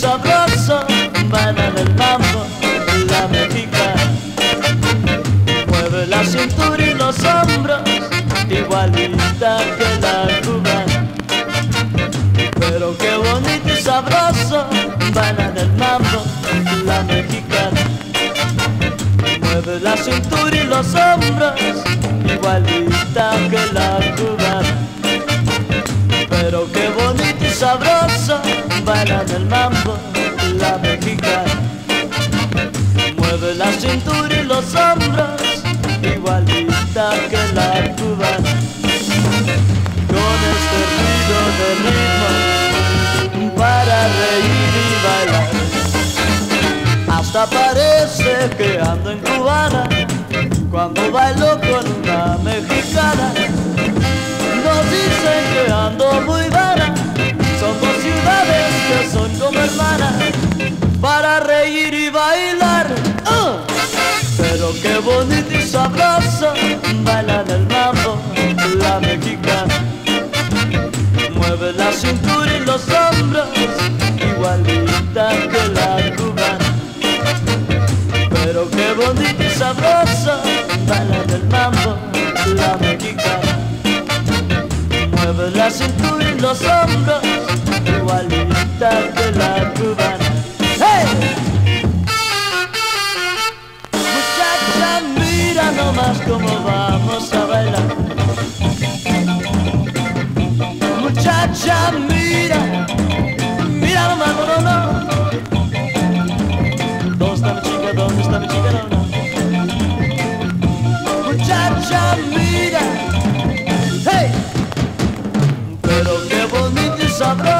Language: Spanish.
sabroso, bailan el mambo la metica. Mueve la cintura y los hombros, igualita que la cuba. Pero qué bonito y sabroso, bailan el mambo la mexicana. Mueve la cintura y los hombros, igualita que la cubana. Pero qué bonito y sabroso, bailan el mambo. La cintura y los hombros igualita que la cubana. Con este ruido de ritmo para reír y bailar. Hasta parece que ando en cubana cuando bailo con una mexicana. Bailan el mambo la mexicana. Mueve la cintura y los hombros igualita que la cubana. Pero qué bonito y sabroso bailan el mambo la mexicana. Mueve la cintura y los hombros igualita que la cubana. Nomás cómo vamos a bailar. Muchacha, mira, mira nomás, no, no, no. ¿Dónde está mi chica? ¿Dónde está mi chica? No, no. Muchacha, mira, hey. Pero qué bonito y sabroso